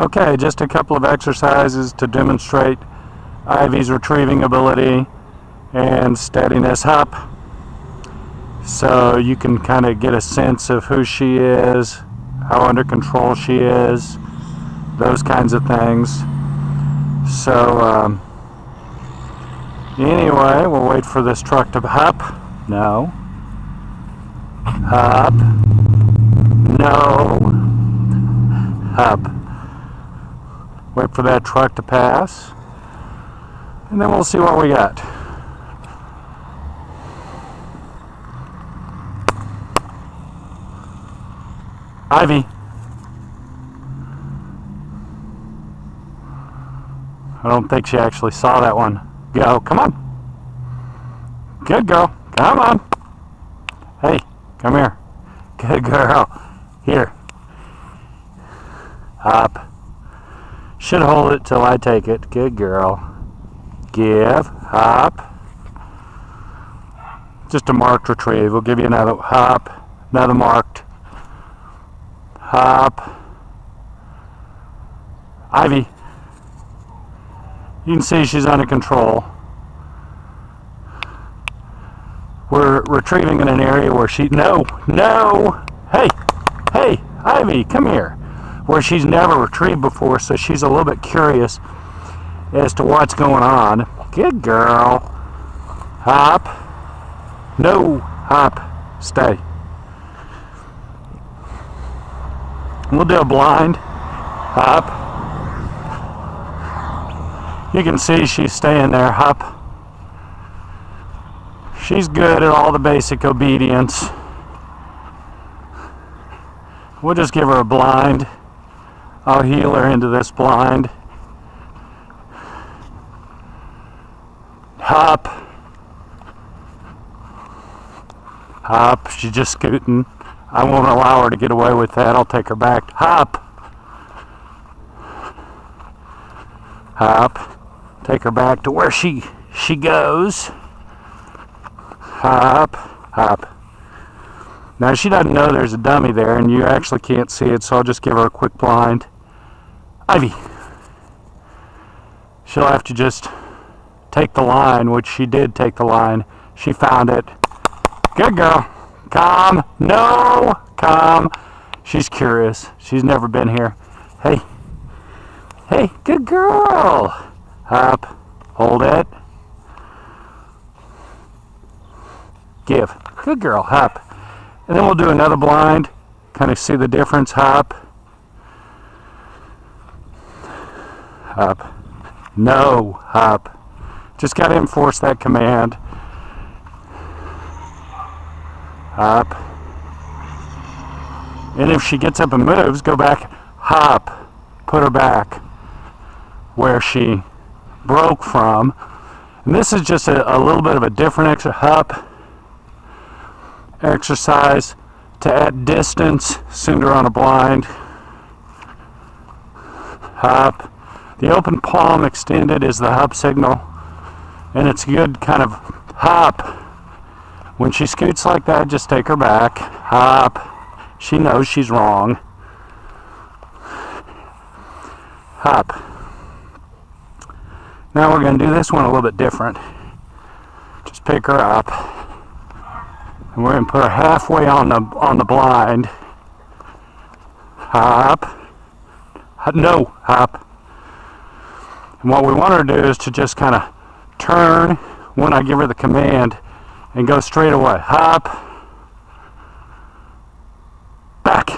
Okay, just a couple of exercises to demonstrate Ivy's retrieving ability and steadiness up. So you can kind of get a sense of who she is, how under control she is, those kinds of things. So um, anyway, we'll wait for this truck to hop. No. Hop. No. Hop. Wait for that truck to pass. And then we'll see what we got. Ivy. I don't think she actually saw that one. Go. Come on. Good girl. Come on. Hey, come here. Good girl. Here. Hop. Should hold it till I take it. Good girl. Give. Hop. Just a marked retrieve. We'll give you another hop. Another marked. Hop. Ivy. You can see she's under control. We're retrieving in an area where she... No! No! Hey! Hey! Ivy, come here! Where she's never retrieved before, so she's a little bit curious as to what's going on. Good girl. Hop. No. Hop. Stay. We'll do a blind. Hop. You can see she's staying there. Hop. She's good at all the basic obedience. We'll just give her a blind. I'll heel her into this blind. Hop. Hop. She's just scooting. I won't allow her to get away with that. I'll take her back. Hop. Hop. Take her back to where she she goes. Hop. Hop. Now she doesn't know there's a dummy there and you actually can't see it, so I'll just give her a quick blind. Ivy. She'll have to just take the line, which she did take the line. She found it. Good girl. Calm. No. Calm. She's curious. She's never been here. Hey. Hey, good girl. Up. Hold it. Give. Good girl. Hop. And then we'll do another blind. Kind of see the difference. Hop. Hop. No, hop. Just got to enforce that command. Hop. And if she gets up and moves, go back, hop. Put her back where she broke from. And this is just a, a little bit of a different extra hop exercise to add distance sooner on a blind. Hop. The open palm extended is the hop signal, and it's a good kind of hop. When she scoots like that, just take her back. Hop. She knows she's wrong. Hop. Now we're going to do this one a little bit different. Just pick her up. And we're going to put her halfway on the on the blind. Hop. No, hop. And what we want her to do is to just kind of turn when I give her the command and go straight away. Hop. Back.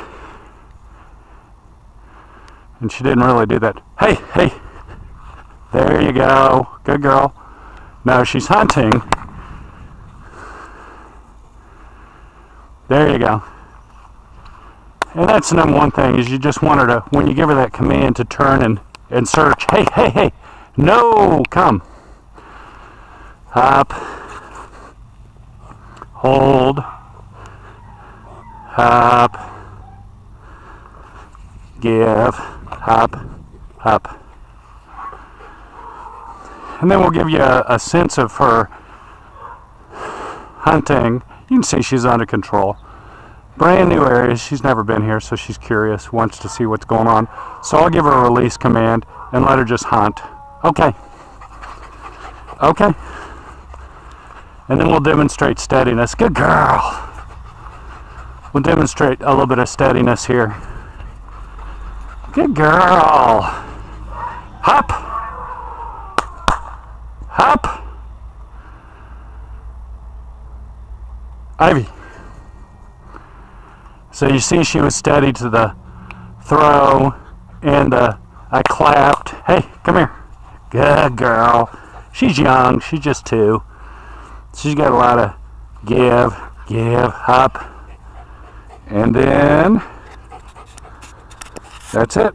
And she didn't really do that. Hey, hey. There you go. Good girl. Now she's hunting. There you go. And that's the number one thing is you just want her to, when you give her that command to turn and and search. Hey, hey, hey. No, come. Hop. Hold. Hop. Give. Hop. Hop. And then we'll give you a, a sense of her hunting. You can see she's under control. brand new area. She's never been here, so she's curious, wants to see what's going on. So I'll give her a release command and let her just hunt. Okay. Okay. And then we'll demonstrate steadiness. Good girl. We'll demonstrate a little bit of steadiness here. Good girl. Hop. Hop. Ivy. So you see she was steady to the throw and uh, I clapped. Hey, come here. Good girl. She's young. She's just two. She's got a lot of give, give, hop. And then that's it.